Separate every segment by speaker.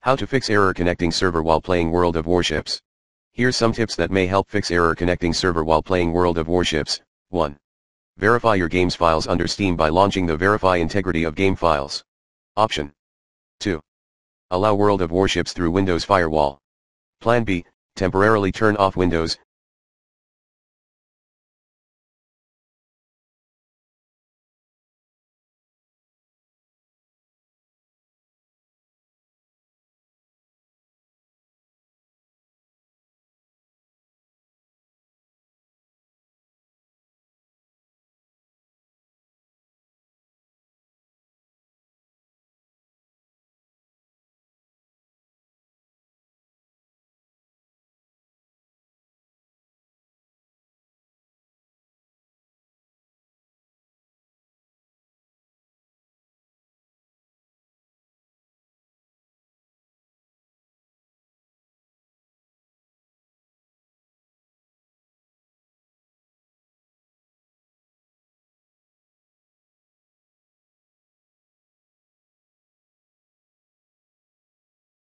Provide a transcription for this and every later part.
Speaker 1: How to fix error connecting server while playing World of Warships. Here's some tips that may help fix error connecting server while playing World of Warships. 1. Verify your game's files under Steam by launching the Verify Integrity of Game Files option. 2. Allow World of Warships through Windows Firewall. Plan B, temporarily turn off Windows,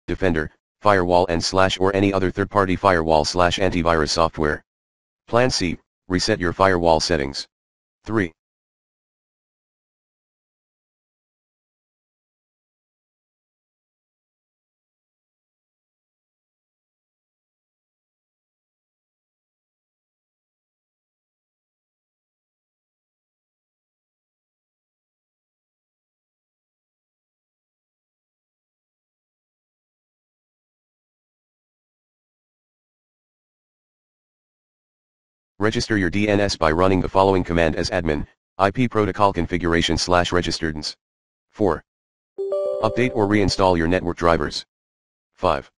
Speaker 1: Defender, firewall and slash or any other third-party firewall slash antivirus software. Plan C, reset your firewall settings. 3. Register your DNS by running the following command as admin, IP protocol configuration slash registerdns. 4. Update or reinstall your network drivers. 5.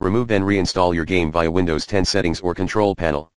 Speaker 1: Remove then reinstall your game via Windows 10 settings or control panel.